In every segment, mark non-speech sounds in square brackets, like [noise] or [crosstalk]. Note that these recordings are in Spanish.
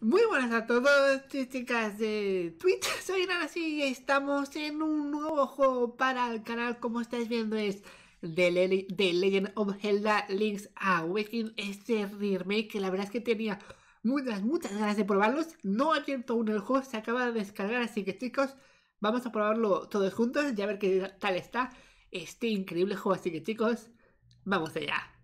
Muy buenas a todos, chicas de Twitch, [laughs] soy Nancy y estamos en un nuevo juego para el canal, como estáis viendo es The, Legend of Zelda Link's Awakening, este remake que la verdad es que tenía muchas, muchas ganas de probarlos, no he abierto aún el juego, se acaba de descargar, así que chicos, vamos a probarlo todos juntos y a ver qué tal está. Este increíble juego, así que chicos, vamos allá.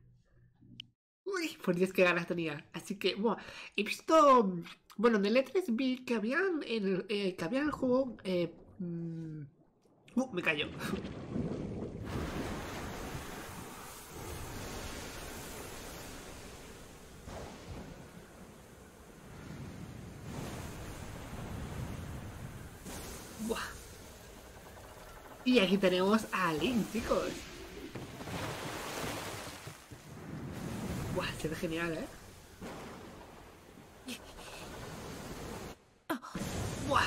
Uy, por Dios, qué ganas tenía. Así que, bueno, he visto. Bueno, en el E3 vi que habían. El, eh, que había el juego. Eh, mm, uh, me cayó. Buah. Y aquí tenemos a Link, chicos. Buah, se ve genial, ¿eh? Buah.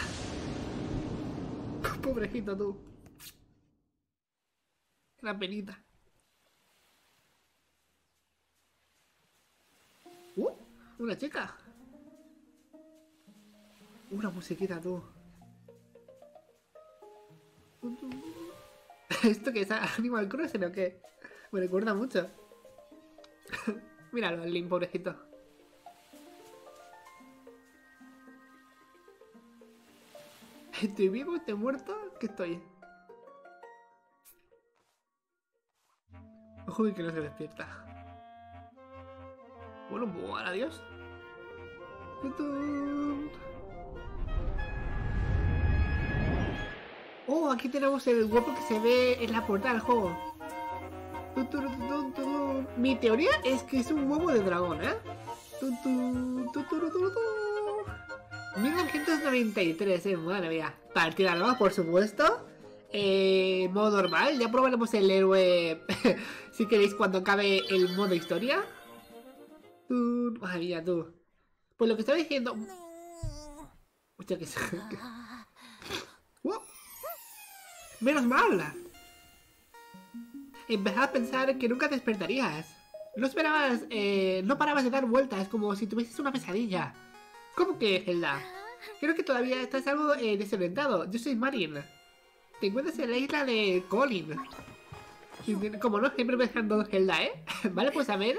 Pobrecito tú. La penita. Uh, una chica. Una musiquita tú. ¿Esto que es Animal Crossing o qué? Me recuerda mucho. Míralo, el Link, pobrecito. ¿Estoy vivo? ¿Estoy muerto? ¿Qué estoy? Ojo que no se despierta. Bueno, pues adiós. Oh, aquí tenemos el guapo que se ve en la puerta del juego. Mi teoría es que es un huevo de dragón, ¿eh? 1993, eh, madre mía. Partida nueva, por supuesto. Eh, modo normal, ya probaremos el héroe [laughs] si queréis cuando acabe el modo historia. madre mía, tú. Pues lo que estaba diciendo. Hostia, que se. [laughs] [laughs] Menos mal. Empezaba a pensar que nunca despertarías. No esperabas, eh, no parabas de dar vueltas como si tuvieses una pesadilla. ¿Cómo que, Zelda? Creo que todavía estás algo eh, desorientado. Yo soy Marin. Te encuentras en la isla de Colin. Como no, siempre dejando Zelda, ¿eh? [laughs] vale, pues a ver.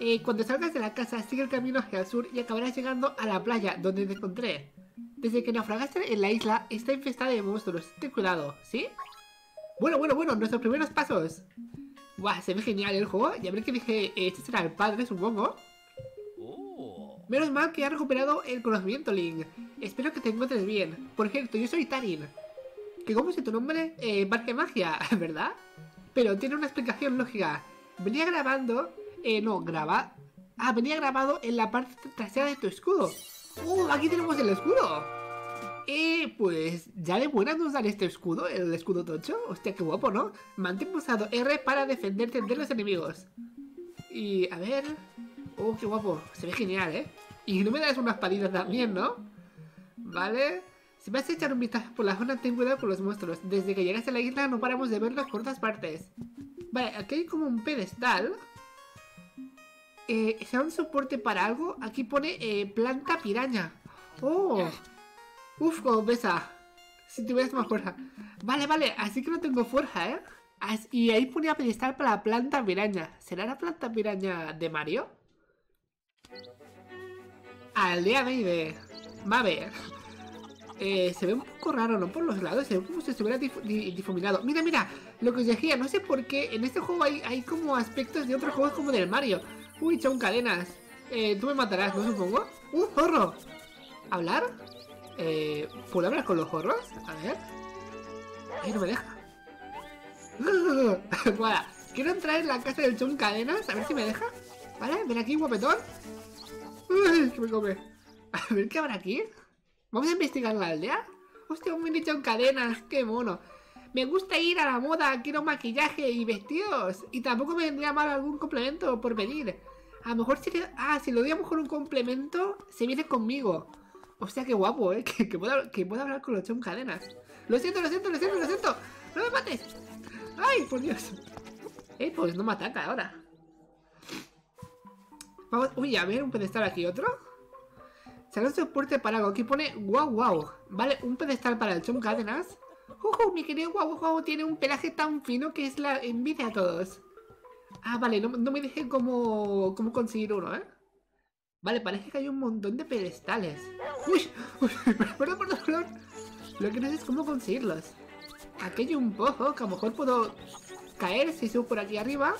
Eh, cuando salgas de la casa, sigue el camino hacia el sur y acabarás llegando a la playa donde te encontré. Desde que naufragaste en la isla, está infestada de monstruos. Ten cuidado, ¿sí? Bueno, bueno, bueno, nuestros primeros pasos. Buah, se ve genial el juego. Ya ver que dije, este será el padre, supongo. Oh. Menos mal que ha recuperado el conocimiento, Link. Espero que te encuentres bien. Por cierto, yo soy Tarin. Que como si tu nombre eh, magia, [laughs] ¿verdad? Pero tiene una explicación lógica. Venía grabando... Eh, no, graba... Ah, venía grabado en la parte trasera de tu escudo. ¡Uh! Aquí tenemos el escudo. Eh, pues ya de buenas nos dan este escudo, el escudo tocho. Hostia, qué guapo, ¿no? Mantén pulsado R para defenderte de los enemigos. Y, a ver... Oh, qué guapo. Se ve genial, ¿eh? Y no me das unas palitas también, ¿no? Vale. Si vas a echar un vistazo por la zona, ten cuidado con los monstruos. Desde que llegaste a la isla no paramos de verlos por todas partes. Vale, aquí hay como un pedestal. Eh, ¿Será un soporte para algo? Aquí pone eh, planta piraña. ¡Oh! Uf, como pesa. Si tuvieras más fuerza. Vale, vale, así que no tengo fuerza, ¿eh? y ahí ponía pedestal para la planta piraña. ¿Será la planta piraña de Mario? Aldea de Va a ver. Eh, se ve un poco raro, ¿no? Por los lados, se ve como si estuviera difuminado. Mira, mira, lo que os decía, no sé por qué en este juego hay, hay como aspectos de otros juegos como del Mario. Uy, son cadenas. Eh, tú me matarás, ¿no supongo? ¡Un zorro! ¿Hablar? Eh, ¿Puedo hablar con los jorros? A ver. Ay, no me deja. [laughs] bueno, quiero entrar en la casa del Chon Cadenas, a ver si me deja. Vale, ven aquí, guapetón. Uy, que me come. A ver qué habrá aquí. Vamos a investigar la aldea. Hostia, un mini Chon Cadenas, qué mono. Me gusta ir a la moda, quiero maquillaje y vestidos. Y tampoco me vendría mal algún complemento por pedir. A lo mejor si le... Ah, si lo doy a lo mejor un complemento, se viene conmigo. Hostia, qué guapo, ¿eh? [laughs] Que, que, pueda, que pueda hablar con los chon cadenas. Lo siento, lo siento, lo siento, lo siento. ¡No me mates! ¡Ay, por Dios! Eh, pues no me ataca ahora. Vamos, uy, a ver, un pedestal aquí, otro. Salón soporte para algo. Aquí pone wow wow. Vale, un pedestal para el Chum Cadenas. ¡Ujú! Mi querido wow wow tiene un pelaje tan fino que es la envidia a todos. Ah, vale, no, no me dije cómo, cómo conseguir uno, ¿eh? Vale, parece que hay un montón de pedestales. ¡Uy! uy perdón, perdón, perdón. Lo que no sé es cómo conseguirlos. Aquí hay un pozo que a lo mejor puedo caer si subo por aquí arriba.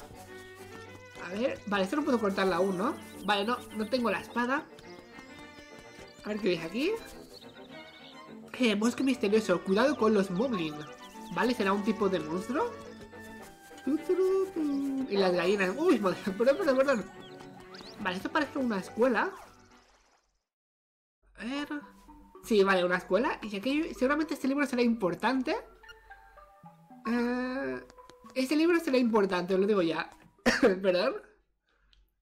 A ver, vale, esto no puedo cortarla aún, ¿no? Vale, no, no tengo la espada. A ver qué veis aquí. Eh, bosque misterioso, cuidado con los moblin. Vale, ¿será un tipo de monstruo? Y las gallinas. Uy, madre, [laughs] perdón, perdón, perdón. Vale, esto parece una escuela. A ver. Sí, vale, una escuela. Y aquí seguramente este libro será importante. Eh, este libro será importante, os lo digo ya. [coughs] Perdón.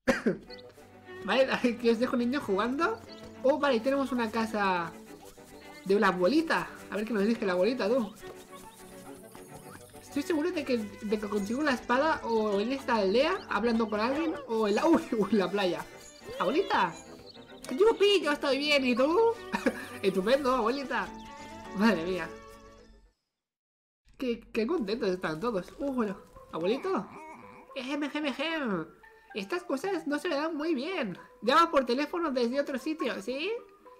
[coughs] vale, [laughs] aquí os dejo niños jugando. Oh, vale, tenemos una casa de una abuelita. A ver qué nos dice la abuelita, tú. Estoy seguro de que, de que consigo la espada o en esta aldea, hablando con alguien, o en la, [laughs] uy, la playa. Abuelita. ¡Yupi! Yo estoy bien, ¿y tú? [laughs] Estupendo, abuelita. Madre mía. Qué, contentos están todos. Uh, bueno. ¿Abuelito? Ejem. Estas cosas no se me dan muy bien. Llama por teléfono desde otro sitio, ¿sí?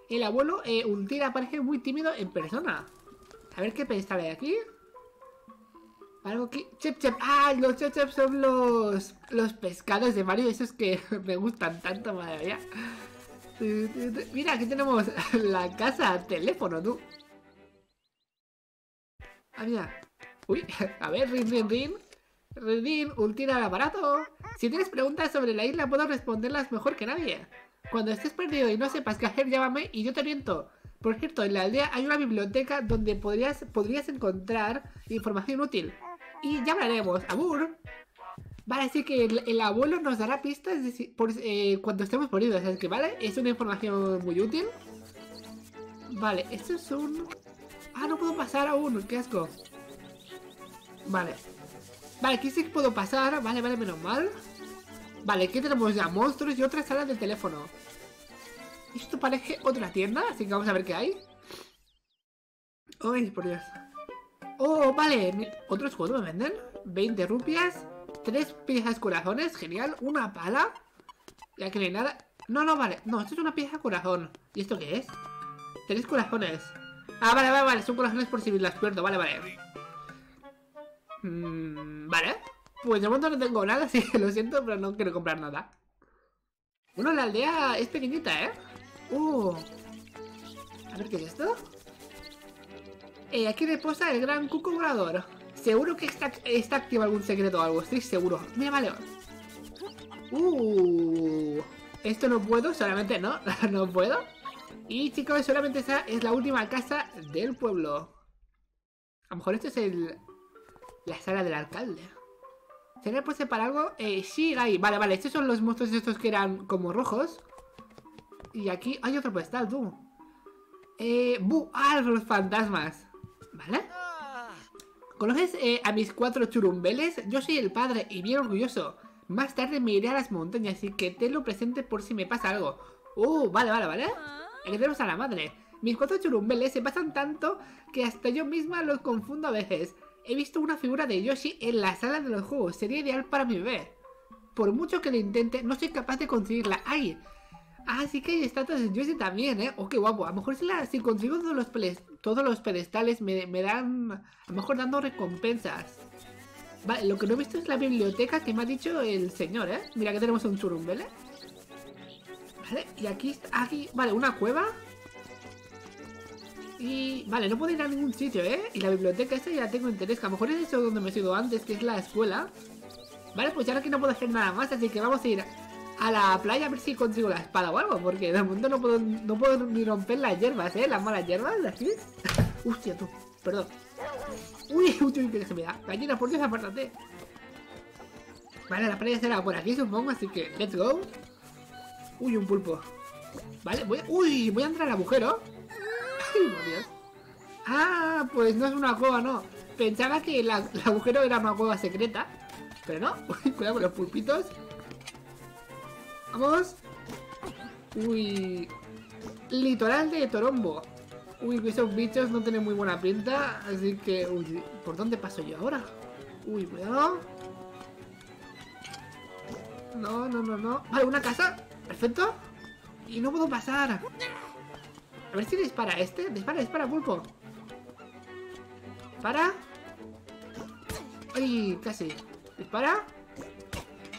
El abuelo eh, un tira parece muy tímido en persona. A ver qué pensaré de aquí. Algo aquí. Chep, chep. Ah, los chep, chep son los, los pescados de Mario. Esos que [laughs] me gustan tanto, madre mía. Mira, aquí tenemos [laughs] la casa teléfono, tú. Ah, mira. Uy, [laughs] a ver, rin, rin, rin. Rin, ultira al aparato. Si tienes preguntas sobre la isla, puedo responderlas mejor que nadie. Cuando estés perdido y no sepas qué hacer, llámame y yo te oriento. Por cierto, en la aldea hay una biblioteca donde podrías, podrías encontrar información útil. Y ya hablaremos. ¡Abur! Vale, así que el, abuelo nos dará pistas por, eh, cuando estemos perdidos. Así que, ¿vale? Es una información muy útil. Vale, esto es un... Ah, no puedo pasar aún. ¡Qué asco! Vale. Vale, aquí sí que puedo pasar. Vale, vale, menos mal. Vale, aquí tenemos ya monstruos y otra sala de teléfono. Esto parece otra tienda, así que vamos a ver qué hay. Uy, por Dios. Oh, vale. ¿Otros juegos me venden? 20 rupias. Tres piezas corazones. Genial. Una pala. Y aquí no hay nada. No, no, vale. No, esto es una pieza corazón. ¿Y esto qué es? Tres corazones. Ah, vale, vale, vale. Son corazones por si las pierdo. Vale, vale. Mmm, vale. Pues de momento no tengo nada, [laughs] así que lo siento, pero no quiero comprar nada. Bueno, la aldea es pequeñita, ¿eh? Uh. A ver, ¿qué es esto? Eh, aquí reposa el gran cuco volador. Seguro que está, está activo algún secreto o algo, estoy seguro. Mira, vale. Uh. Esto no puedo, solamente no, [laughs] no puedo. Y chicos, solamente esa es la última casa del pueblo. A lo mejor esto es el... La sala del alcalde. ¿Sería puede para algo? Eh, sí, ahí. Vale, vale. Estos son los monstruos estos que eran como rojos. Y aquí hay otro postal, tú. Eh, bu ah, los fantasmas. ¿Vale? ¿Conoces eh, a mis cuatro churumbeles? Yo soy el padre y bien orgulloso. Más tarde me iré a las montañas, así que tenlo presente por si me pasa algo. Uh, vale, vale, vale. Aquí tenemos a la madre. Mis cuatro churumbeles se pasan tanto que hasta yo misma los confundo a veces. He visto una figura de Yoshi en la sala de los juegos. Sería ideal para mi bebé. Por mucho que lo intente, no soy capaz de conseguirla. ¡Ay! Ah, sí que hay estatuas de Yoshi también, ¿eh? Oh, qué guapo. A lo mejor si, la, si consigo todos los, todos los pedestales me, dan... A lo mejor dando recompensas. Vale, lo que no he visto es la biblioteca que me ha dicho el señor, ¿eh? Mira que tenemos un churumbele. Vale, y aquí. Aquí, vale, una cueva. Y... Vale, no puedo ir a ningún sitio, ¿eh? Y la biblioteca esta ya tengo interés. A lo mejor es eso donde me he ido antes, que es la escuela. Vale, pues ahora aquí no puedo hacer nada más, así que vamos a ir a la playa a ver si consigo la espada o algo. Porque de momento no puedo, no puedo ni romper las hierbas, ¿eh? Las malas hierbas, así. Hostia, tú. Perdón. Uy, [laughs] uy, uy, que se me da. Gallina, por Dios, apártate. Vale, la playa será por aquí, supongo, así que let's go. Uy, un pulpo. Vale, voy a... Uy, voy a entrar al agujero. Ah, pues no es una cueva, no. Pensaba que el agujero era una cueva secreta. Pero no. [laughs] cuidado con los pulpitos. Uy. litoral de Torombo. Uy, esos bichos no tienen muy buena pinta, así que... Uy, ¿por dónde paso yo ahora? Uy, cuidado. No, no, no, no. Vale, una casa. Perfecto. Y no puedo pasar. A ver si dispara este. Dispara, dispara, pulpo. Para. Ay, casi. Dispara.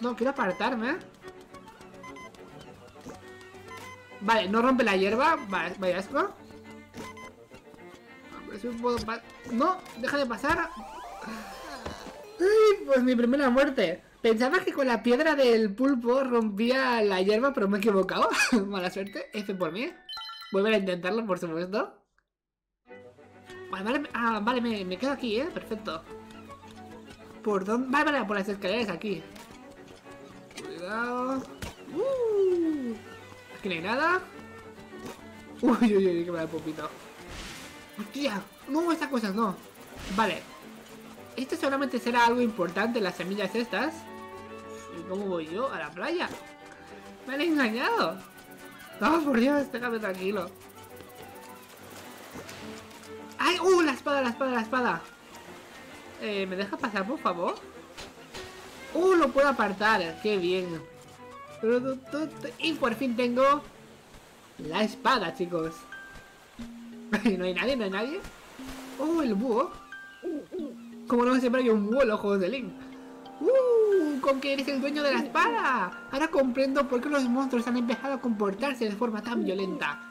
No, quiero apartarme. Vale, no rompe la hierba. Vale, vaya asco. A ver si puedo No, deja de pasar. Pues mi primera muerte. Pensaba que con la piedra del pulpo rompía la hierba, pero me he equivocado. [laughs] Mala suerte. F por mí. Volver a intentarlo, por supuesto. Vale, vale, ah, vale, me, me quedo aquí, ¿eh? Perfecto. ¿Por dónde? Vale, vale, por las escaleras aquí. Cuidado. Uh, aquí no hay nada. Uy, uy, uy, que me da el pupito. Hostia, no, estas cosas no. Vale. Esto seguramente será algo importante, las semillas estas. ¿Y cómo voy yo? A la playa. Me han engañado. No, por Dios, déjame tranquilo. ¡Ay! ¡Uh! La espada, la espada, la espada. Eh, ¿Me deja pasar, por favor? ¡Uh! Lo puedo apartar. ¡Qué bien! Y por fin tengo... La espada, chicos. [laughs] ¿No hay nadie? ¿No hay nadie? ¡Uh! El búho. Como no, siempre hay un búho en los juegos de Link. ¡Uh! Con que eres el dueño de la espada. Ahora comprendo por qué los monstruos han empezado a comportarse de forma tan violenta.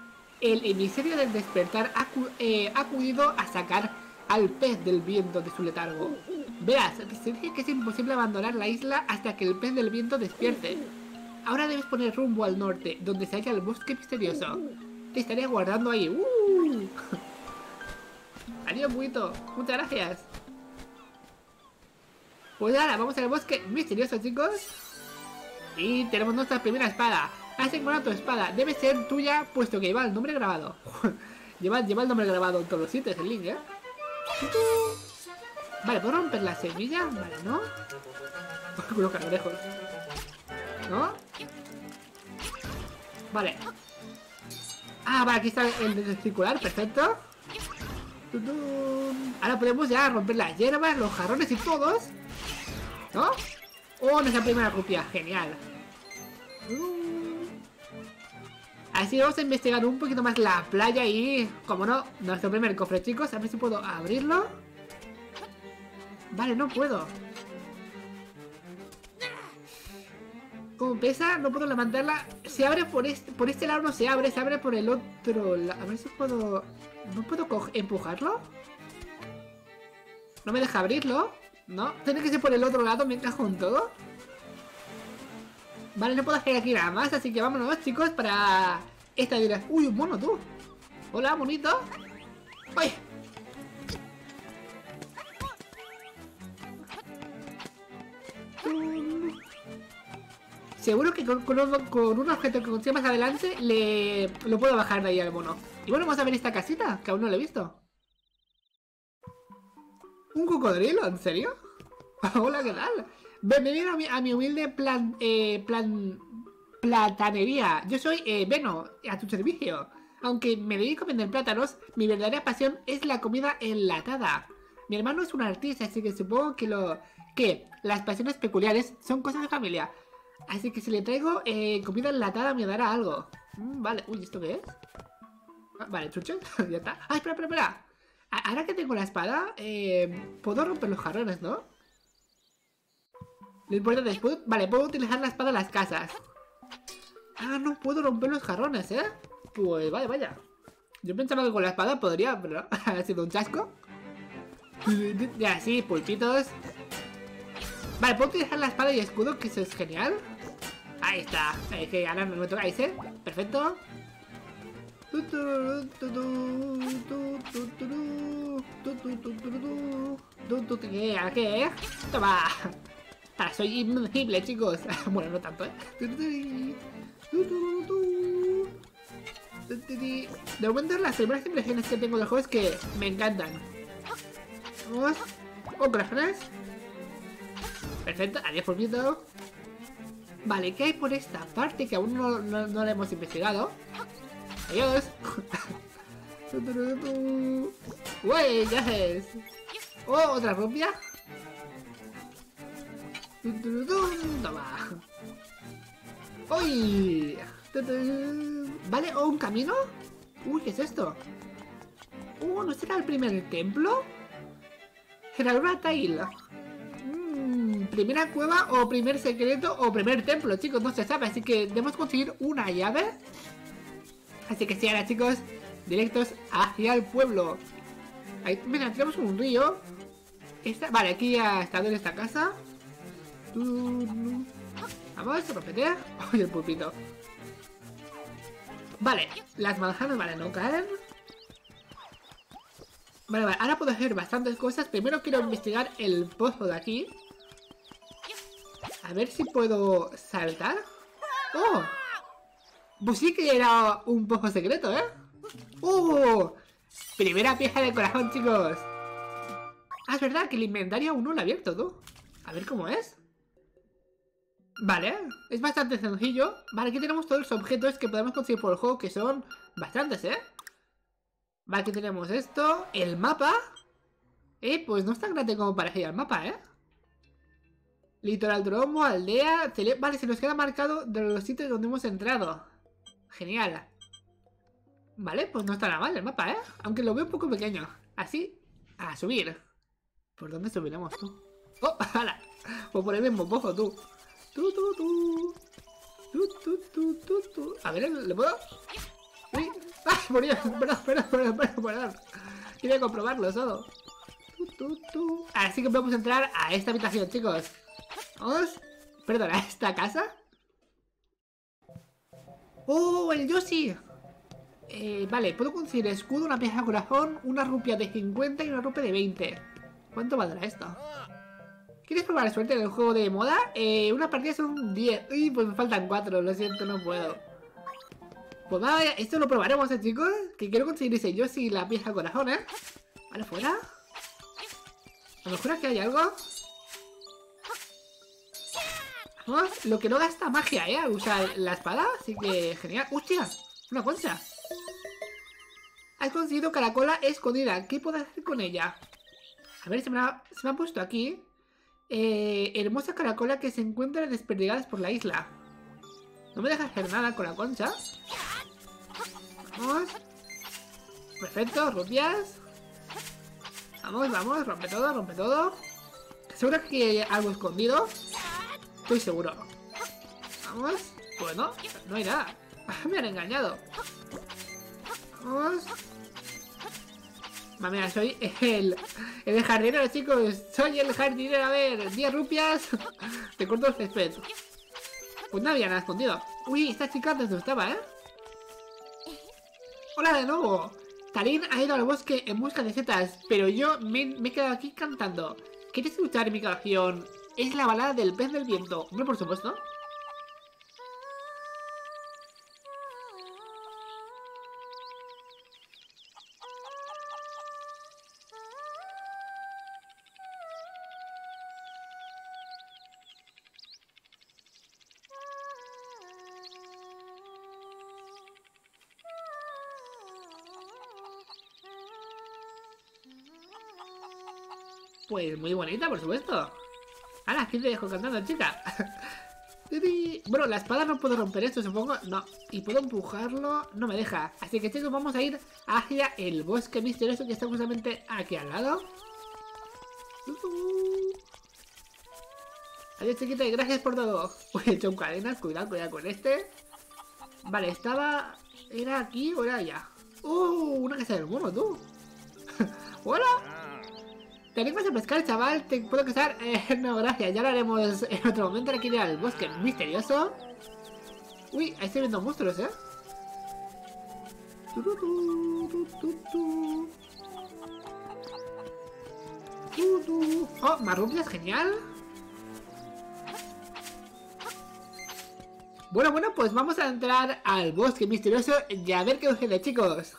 El emisario del despertar ha eh, acudido a sacar al pez del viento de su letargo. Verás, se dice que es imposible abandonar la isla hasta que el pez del viento despierte. Ahora debes poner rumbo al norte, donde se halla el bosque misterioso. Te estaré guardando ahí. ¡Uh! [laughs] Adiós, buito. Muchas gracias. Pues ahora, vamos al bosque misterioso, chicos. Y tenemos nuestra primera espada. Has encontrado tu espada. Debe ser tuya, puesto que lleva el nombre grabado. [laughs] lleva, el nombre grabado en todos los sitios, el link, ¿eh? Vale, ¿puedo romper la semilla? Vale, ¿no? [laughs] Los cangrejos. ¿No? Vale. Ah, vale, aquí está el circular, perfecto. Ahora podemos ya romper las hierbas, los jarrones y todos. ¿No? Oh, nuestra primera copia, genial. Así vamos a investigar un poquito más la playa y, como no, nuestro primer cofre, chicos. A ver si puedo abrirlo. Vale, no puedo. Como pesa, no puedo levantarla. Se abre por este, por este lado, no se abre, se abre por el otro lado. A ver si puedo... ¿No puedo empujarlo? ¿No me deja abrirlo? ¿No? Tiene que ser por el otro lado, me encajo en todo. Vale, no puedo hacer aquí nada más, así que vámonos, chicos, para esta vida. Uy, un mono, tú. Hola, monito. ¡Ay! Seguro que con, un, objeto que consiga más adelante le lo puedo bajar de ahí al mono. Y bueno, vamos a ver esta casita, que aún no lo he visto. ¿Un cocodrilo? ¿En serio? [laughs] Hola, ¿qué tal? Bienvenido a mi, humilde plan, eh, plan, platanería. Yo soy eh, a tu servicio. Aunque me dedico a vender plátanos, mi verdadera pasión es la comida enlatada. Mi hermano es un artista, así que supongo que lo que las pasiones peculiares son cosas de familia. Así que si le traigo eh, comida enlatada me dará algo. Mm, vale, uy, ¿esto qué es? Ah, vale, chucho, [laughs] ya está. ¡Ay, espera, espera, espera! Ahora que tengo la espada, eh, puedo romper los jarrones, ¿no? Lo importante es, vale, puedo utilizar la espada en las casas. Ah, no puedo romper los jarrones, ¿eh? Pues vaya, vaya. Yo pensaba que con la espada podría, pero [laughs] ha sido un chasco. [laughs] Ya, sí, pulpitos. Vale, puedo utilizar la espada y escudo, que eso es genial. Ahí está. Es que ahora me tocáis, ¿eh? Perfecto. ¿Qué? ¿Qué? Toma. Ah, soy invencible, chicos. bueno, no tanto, ¿eh? De momento las primeras impresiones que tengo del juego es que me encantan. Vamos. Oh, corazones. Perfecto, adiós por viendo. Vale, ¿qué hay por esta parte que aún no, no, no la hemos investigado? Adiós. [laughs] Uy, ya es. Oh, otra rupia. Toma. ¡Uy! ¿Vale? ¿O un camino? Uy, ¿qué es esto? Uh, ¿no será el primer templo? Heraldura Tail. Mm, primera cueva o primer secreto o primer templo, chicos, no se sabe. Así que debemos conseguir una llave. Así que sí, ahora chicos, directos hacia el pueblo. Ahí, mira, tenemos un río. vale, aquí ya está en esta casa. Vamos, repetir. Oye, [laughs] el pulpito. Vale, las manzanas, vale, no caen. Vale, vale, ahora puedo hacer bastantes cosas. Primero quiero investigar el pozo de aquí. A ver si puedo saltar. ¡Oh! Pues sí que era un pozo secreto, ¿eh? ¡Uh! Primera pieza de corazón, chicos. Ah, es verdad que el inventario aún no lo ha abierto, tú. A ver cómo es. Vale, es bastante sencillo. Vale, aquí tenemos todos los objetos que podemos conseguir por el juego, que son bastantes, ¿eh? Vale, aquí tenemos esto, el mapa. Eh, pues no es tan grande como parecía el mapa, ¿eh? Litoral Dromo, aldea... Vale, se nos queda marcado de los sitios donde hemos entrado. Genial. Vale, pues no está nada mal el mapa, ¿eh? Aunque lo veo un poco pequeño. Así, a subir. ¿Por dónde subiremos tú? ¡Oh! [laughs] ¡Hala! O por el mismo pozo, tú. Tú, tú, tú. Tú, tú, tú, tú. A ver, ¿le puedo? ¡Uy! [laughs] ¡Ay, moría! Perdón, perdón, perdón, perdón, perdón. Quería comprobarlo solo. Tú, tú, tú. Así que podemos entrar a esta habitación, chicos. Vamos. Perdón, ¿a [laughs] esta casa? ¡Oh, el Yoshi! Eh, vale, puedo conseguir escudo, una pieza corazón, una rupia de 50 y una rupia de 20. ¿Cuánto valdrá esto? ¿Quieres probar la suerte en el juego de moda? Eh, una partida son 10. Uy, pues me faltan 4, lo siento, no puedo. Pues vaya, esto lo probaremos, ¿eh, chicos? Que quiero conseguir ese Yoshi la pieza corazón, ¿eh? Vale, fuera. A lo mejor aquí hay algo. Lo que no gasta magia, ¿eh? Al usar la espada, así que genial. ¡Hostia! Una concha. Has conseguido caracola escondida. ¿Qué puedo hacer con ella? A ver, se me ha, se me ha puesto aquí. Eh, hermosa caracola que se encuentra desperdigadas por la isla. No me deja hacer nada con la concha. Vamos. Perfecto, rupias. Vamos, vamos, rompe todo, rompe todo. Seguro que hay algo escondido. Estoy seguro. Vamos. Bueno, no hay nada. [laughs] Me han engañado. Vamos. Mami, soy el, el jardinero, chicos. Soy el jardinero. A ver, 10 rupias. [laughs] Te corto el césped. Pues no había nada escondido. Uy, esta chica antes no estaba, ¿eh? Hola de nuevo. Tarín ha ido al bosque en busca de setas, pero yo me he quedado aquí cantando. ¿Quieres escuchar mi canción? Es la balada del pez del viento. Hombre, por supuesto. Pues muy bonita, por supuesto. Ahora, aquí te dejo cantando, chica. [laughs] bueno, la espada no puedo romper esto, supongo. No. Y puedo empujarlo. No me deja. Así que, chicos, vamos a ir hacia el bosque misterioso que está justamente aquí al lado. Adiós, chiquita, y gracias por todo. Uy, he hecho un cadenas. Cuidado, cuidado con este. Vale, estaba... ¿Era aquí o era allá? ¡Uh! Una casa del mono, tú. [laughs] ¡Hola! ¿Te animas a pescar, chaval? ¿Te puedo casar? [laughs] Eh, no, gracias. Ya lo haremos en otro momento. Ahora ir al bosque misterioso. Uy, ahí estoy viendo monstruos, ¿eh? Oh, marrupias, genial. Bueno, bueno, pues vamos a entrar al bosque misterioso y a ver qué sucede, chicos.